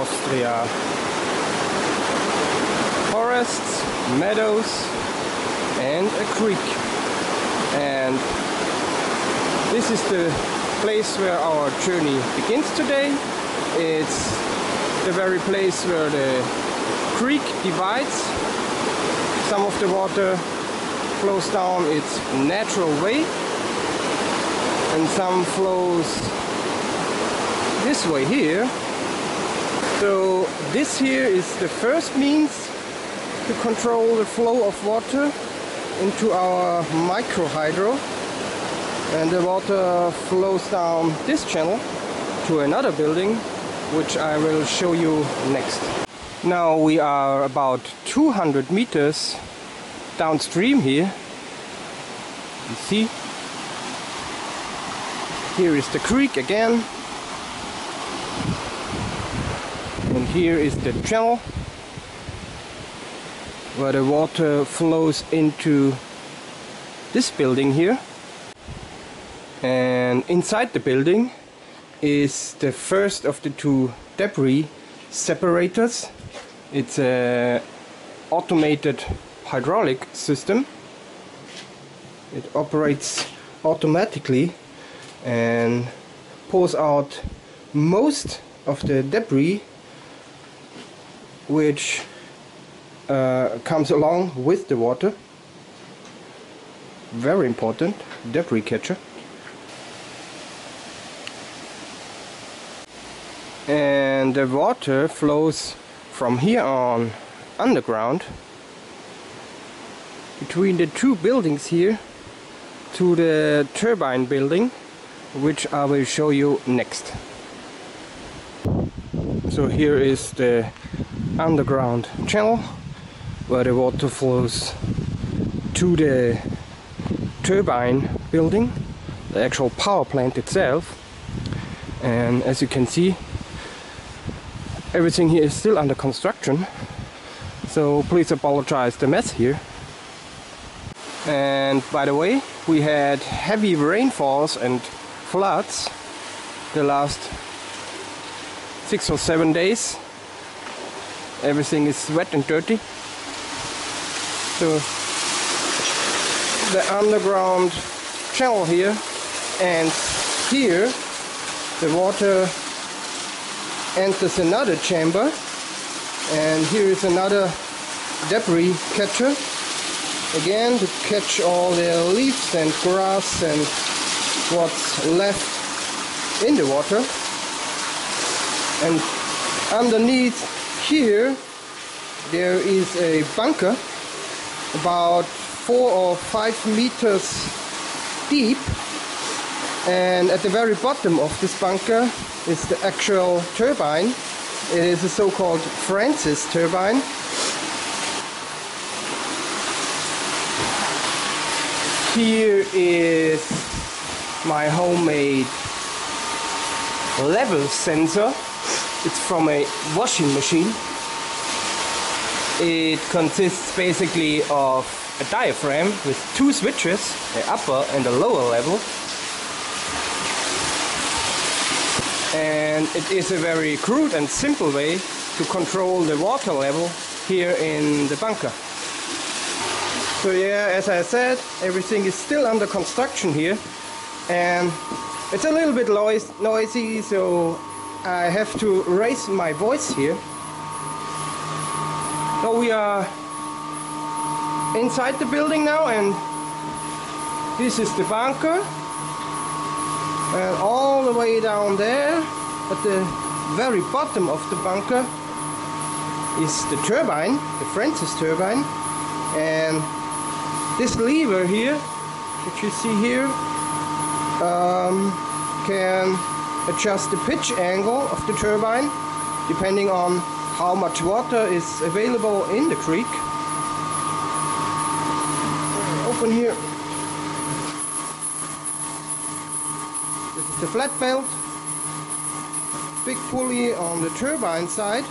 Austria. Forests, meadows, and a creek. And this is the place where our journey begins today. It's the very place where the creek divides. Some of the water flows down its natural way and some flows this way here. So this here is the first means to control the flow of water into our micro hydro and the water flows down this channel to another building which I will show you next. Now we are about 200 meters downstream here. You see? Here is the creek again. And here is the channel where the water flows into this building here. And inside the building is the first of the two debris separators. It's a automated hydraulic system. It operates automatically and pulls out most of the debris which uh, comes along with the water. Very important, debris catcher. And the water flows from here on underground between the two buildings here to the turbine building which I will show you next. So here is the underground channel where the water flows to the turbine building, the actual power plant itself. And as you can see, everything here is still under construction. So please apologize the mess here. And by the way, we had heavy rainfalls and floods the last six or seven days. Everything is wet and dirty. So the underground channel here and here the water enters another chamber. And here is another debris catcher. Again to catch all the leaves and grass and what's left in the water. And underneath here there is a bunker about four or five meters deep. And at the very bottom of this bunker is the actual turbine. It is a so-called Francis turbine. Here is my homemade level sensor. It's from a washing machine. It consists basically of a diaphragm with two switches, the upper and the lower level. And it is a very crude and simple way to control the water level here in the bunker. So yeah, as I said, everything is still under construction here and it's a little bit noisy so I have to raise my voice here. So we are inside the building now and this is the bunker and all the way down there at the very bottom of the bunker is the turbine, the Francis turbine and this lever here that you see here um, can adjust the pitch angle of the turbine depending on how much water is available in the creek. Open here. This is the flat belt. Big pulley on the turbine side.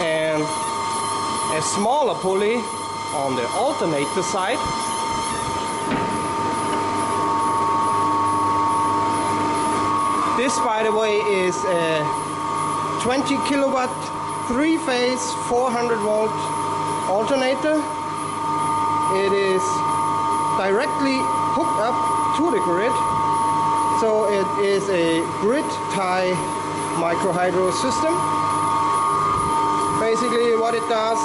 And a smaller pulley on the alternator side. This, by the way, is a 20 kilowatt, three phase, 400 volt alternator. It is directly hooked up to the grid. So it is a grid tie micro hydro system. Basically what it does,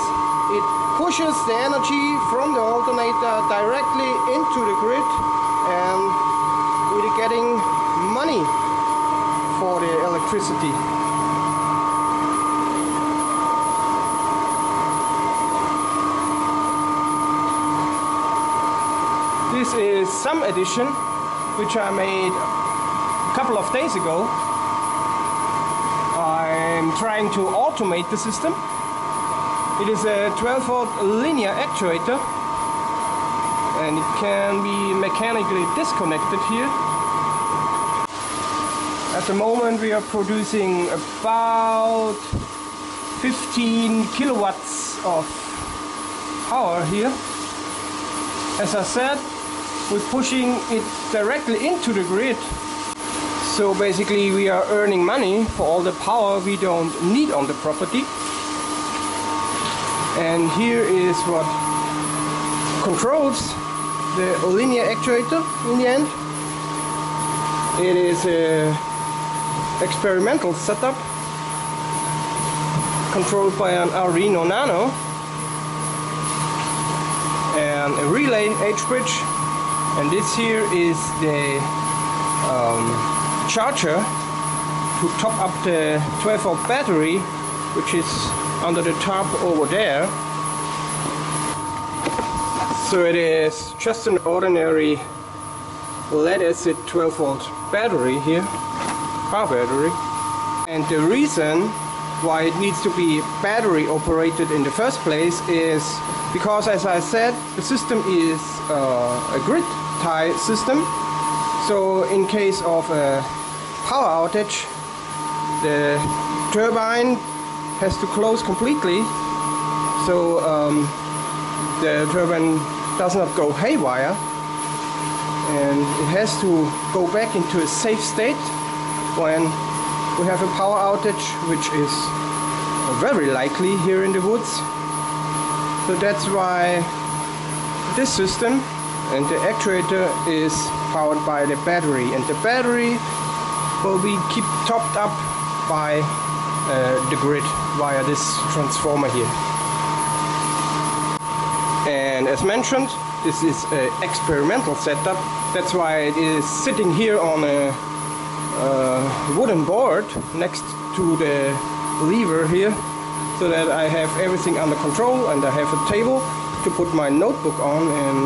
it pushes the energy from the alternator directly into the grid and we're getting money for the electricity. This is some edition which I made a couple of days ago. I'm trying to automate the system. It is a 12 volt linear actuator and it can be mechanically disconnected here. At the moment we are producing about 15 kilowatts of power here. As I said, we're pushing it directly into the grid. So basically we are earning money for all the power we don't need on the property. And here is what controls the linear actuator in the end. It is a experimental setup controlled by an Arduino Nano and a relay H-bridge and this here is the um, charger to top up the 12 volt battery which is under the top over there. So it is just an ordinary lead acid 12 volt battery here car battery and the reason why it needs to be battery operated in the first place is because as I said the system is uh, a grid tie system. So in case of a power outage, the turbine has to close completely. So um, the turbine does not go haywire and it has to go back into a safe state when we have a power outage which is very likely here in the woods. So that's why this system and the actuator is powered by the battery. And the battery will be keep topped up by uh, the grid via this transformer here. And as mentioned this is an experimental setup. That's why it is sitting here on a uh, wooden board next to the lever here so that I have everything under control and I have a table to put my notebook on and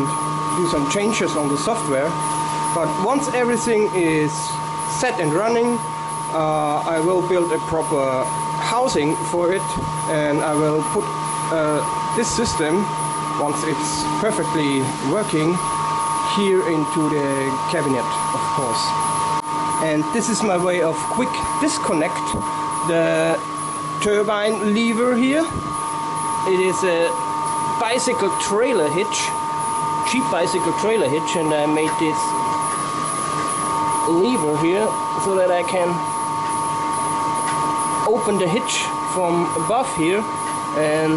do some changes on the software. But once everything is set and running uh, I will build a proper housing for it and I will put uh, this system once it's perfectly working here into the cabinet of course and this is my way of quick disconnect the turbine lever here it is a bicycle trailer hitch cheap bicycle trailer hitch and I made this lever here so that I can open the hitch from above here and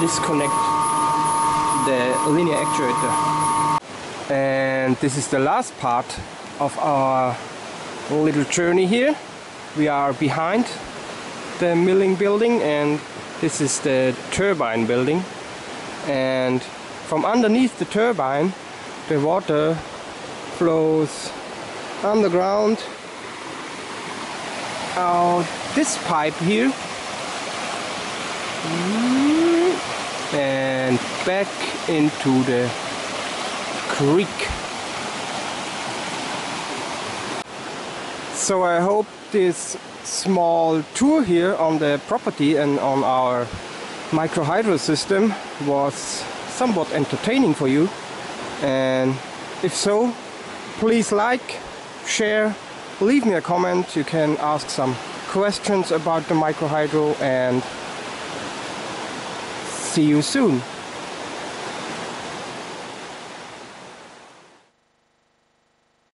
disconnect the linear actuator. And this is the last part of our little journey here. We are behind the milling building and this is the turbine building and from underneath the turbine, the water flows underground out this pipe here and back into the creek. So I hope this small tour here on the property and on our micro hydro system was somewhat entertaining for you. And if so please like share leave me a comment. You can ask some questions about the micro hydro and see you soon